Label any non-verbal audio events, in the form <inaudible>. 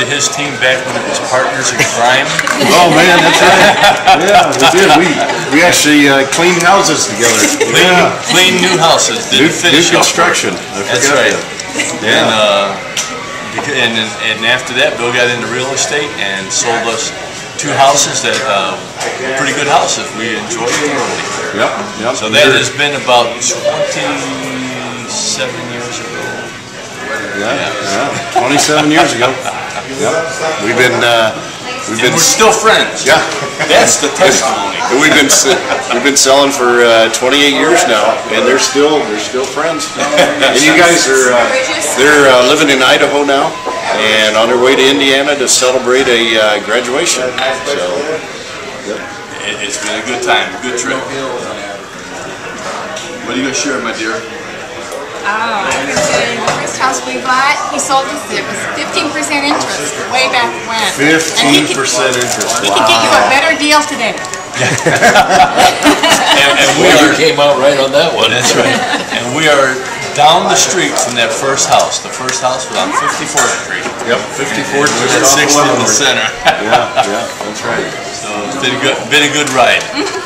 to his team back when it was partners in crime. Oh, man, that's right. Yeah, we did. We, we actually uh, cleaned houses together. Clean, clean new houses, New, didn't new finish up. construction. I That's right. that. And, Yeah. uh, and, and after that, Bill got into real estate and sold us two houses that, uh, were pretty good houses. We enjoyed thoroughly. Yep, yep. So that has been about twenty-seven years ago. Yeah, yeah, 27 years ago. <laughs> Yep. We've been, uh, we've And been, we're still friends. yeah. That's the testimony. We've been, we've been selling for uh, 28 years now, and they're still, they're still friends. <laughs> And you guys are, uh, they're uh, living in Idaho now, and on their way to Indiana to celebrate a uh, graduation. So, It, it's been a good time, a good trip. What are you gonna share, my dear? Oh, I was saying, the first house we bought, he sold us, it was fifteen percent interest way back when. And 15% could- interest. He could get you a better deal today. <laughs> And, and we are, came out right on that one. that's right. And we are down the street from that first house. The first house was on Fifty-fourth Street. Yep, 54 We just had off in the center. Yeah, yeah, that's right. So it's been a good, been a good ride. <laughs>